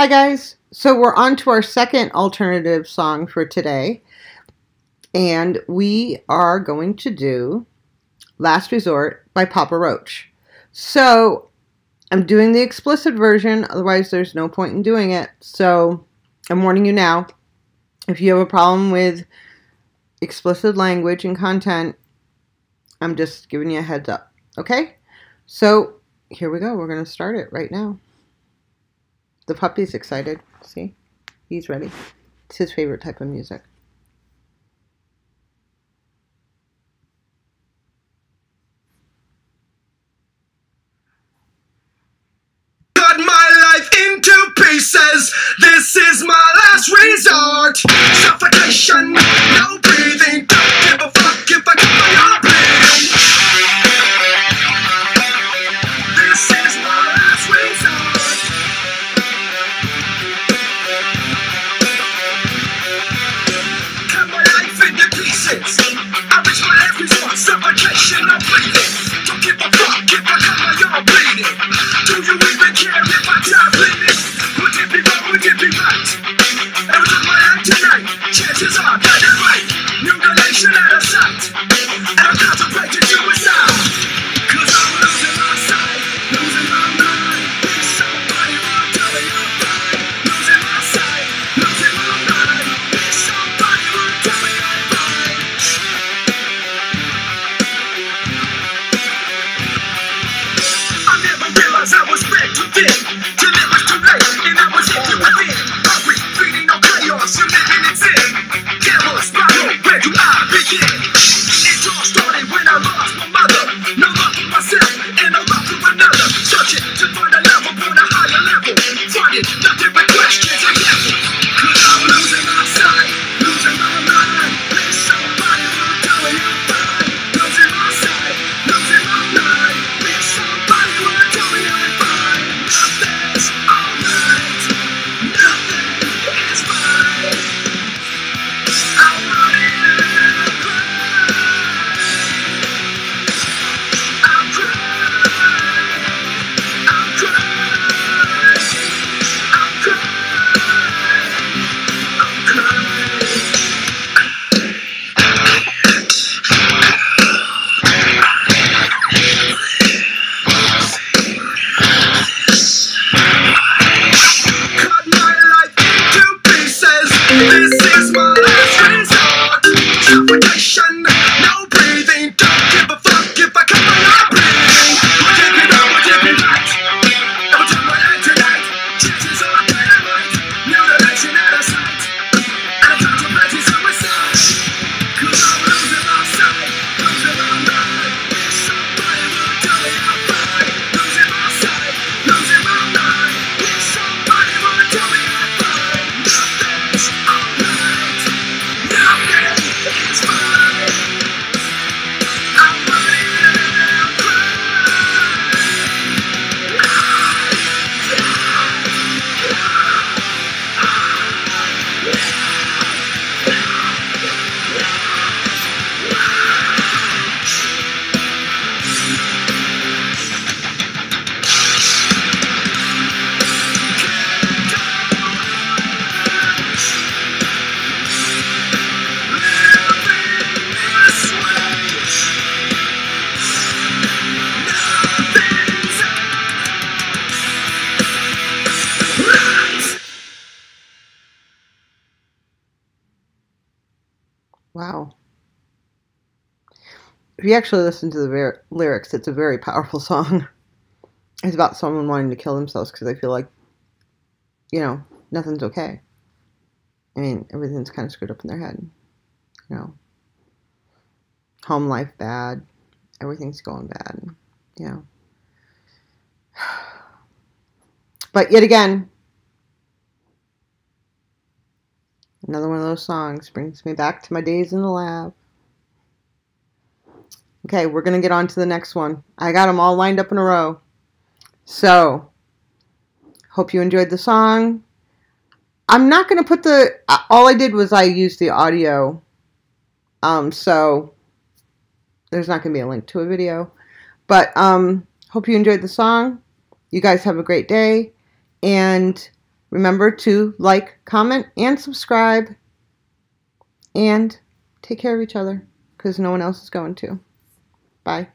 Hi, guys. So we're on to our second alternative song for today. And we are going to do Last Resort by Papa Roach. So I'm doing the explicit version, otherwise, there's no point in doing it. So I'm warning you now. If you have a problem with explicit language and content, I'm just giving you a heads up. Okay? So here we go. We're going to start it right now. The puppy's excited. See? He's ready. It's his favorite type of music. cut my life into pieces. This is my last resort. Thank you. If you actually listen to the ver- lyrics, it's a very powerful song. It's about someone wanting to kill themselves because they feel like, you know, nothing's okay. I mean, everything's kind of screwed up in their head. You know, home life bad, everything's going bad. You know. But yet again, another one of those songs brings me back to my days in the lab. Okay, we're going to get on to the next one. I got them all lined up in a row. So, hope you enjoyed the song. I'm not going to put the. uh, All I did was I used the audio. Um, so, there's not going to be a link to a video. But, um, hope you enjoyed the song. You guys have a great day. And Remember to like, comment, and subscribe. And take care of each other because no one else is going to. Bye.